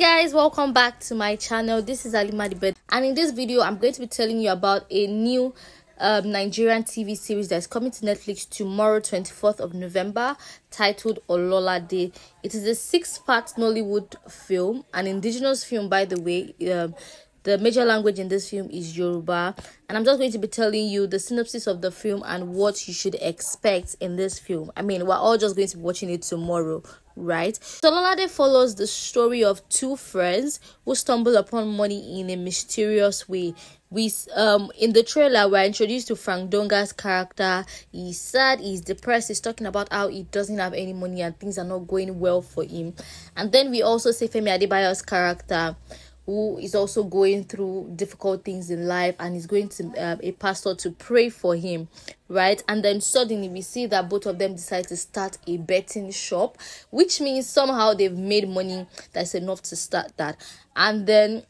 guys welcome back to my channel. This is Halimah the and in this video i'm going to be telling you about a new um, nigerian tv series that's coming to netflix tomorrow 24th of november titled ololade. It is a six-part nollywood film an indigenous film by the way um, the major language in this film is Yoruba, and I'm just going to be telling you the synopsis of the film and what you should expect in this film. I mean, we're all just going to be watching it tomorrow, right? So Lolade follows the story of two friends who stumble upon money in a mysterious way. We um in the trailer we're introduced to Frank Donga's character. He's sad, he's depressed, he's talking about how he doesn't have any money and things are not going well for him. And then we also see Femi Adebayo's character who is also going through difficult things in life and is going to uh, a pastor to pray for him right? And then suddenly we see that both of them decide to start a betting shop which means somehow they've made money that's enough to start that. And then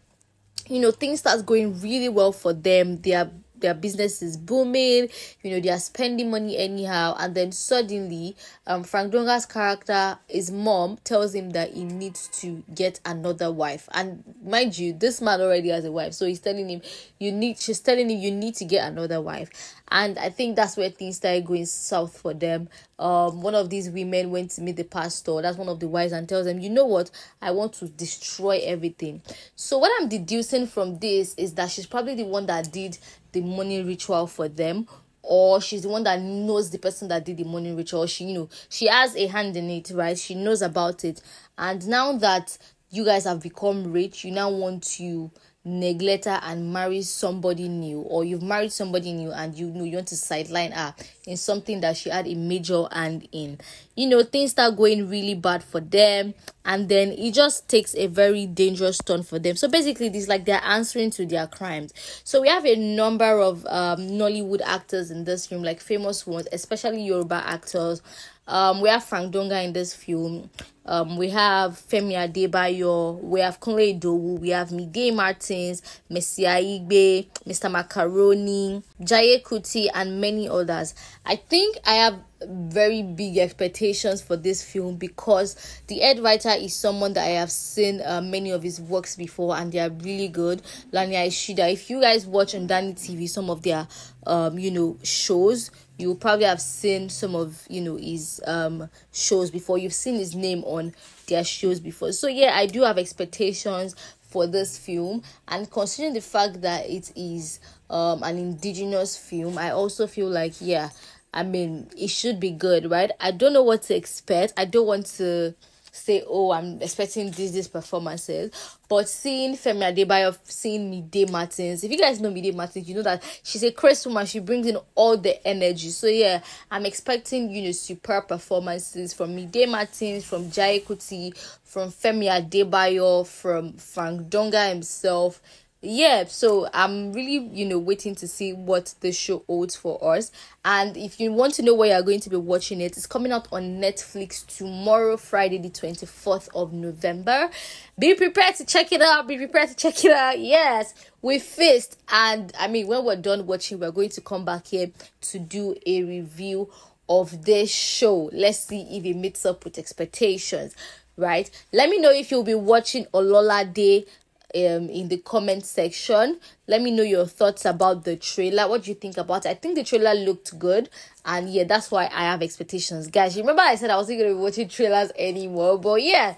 you know things start going really well for them. They are their business is booming, you know, they are spending money anyhow, and then suddenly, um, Frank Donga's character, his mom, tells him that he needs to get another wife. And mind you, this man already has a wife, so he's telling him, You need, she's telling him, you need to get another wife. And I think that's where things started going south for them. Um, one of these women went to meet the pastor, that's one of the wives, and tells them, You know what, I want to destroy everything. So, what I'm deducing from this is that she's probably the one that did the money ritual for them or she's the one that knows the person that did the money ritual. She you know she has a hand in it right? She knows about it. And now that you guys have become rich you now want to neglect her and marry somebody new or you've married somebody new and you know you want to sideline her in something that she had a major hand in. You know things start going really bad for them and then it just takes a very dangerous turn for them. So basically this like they're answering to their crimes. So we have a number of um nollywood actors in this film like famous ones especially yoruba actors. Um, we have Frank Donga in this film. Um, we have Femi Adebayo. We have Kunle Idowu. We have Mide Martins, Mercy Aigbe, Mr. Macaroni, Jaiye Kuti, and many others. I think I have very big expectations for this film because the head writer is someone that I have seen uh, many of his works before and they are really good. Lani Aisida. If you guys watch on Ndani TV some of their um you know shows, you probably have seen some of you know his um shows before. You've seen his name on their shows before. So yeah, I do have expectations for this film and considering the fact that it is um an indigenous film, I also feel like yeah I mean, it should be good, right? I don't know what to expect. I don't want to say, oh, I'm expecting these these performances. But seeing Femi Adebayo, seeing Mide Martins, if you guys know Mide Martins, you know that she's a crazy woman. She brings in all the energy. So yeah, I'm expecting you know superb performances from Mide Martins, from Jaiye Kuti, from Femi Adebayo, from Frank Donga himself yeah so i'm really you know waiting to see what the show holds for us. And if you want to know where you're going to be watching it it's coming out on netflix tomorrow friday the 24th of november. Be prepared to check it out be prepared to check it out. Yes we feast and i mean when we're done watching we're going to come back here to do a review of this show. Let's see if it meets up with expectations right? Let me know if you'll be watching ololade um in the comment section let me know your thoughts about the trailer what do you think about it i think the trailer looked good and yeah that's why i have expectations guys remember i said i wasn't gonna be watching trailers anymore but yeah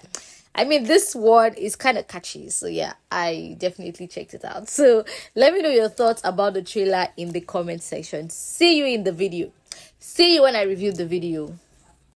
I mean, this one is kind of catchy, so yeah, I definitely checked it out. So, let me know your thoughts about the trailer in the comment section. See you in the video. See you when I review the video.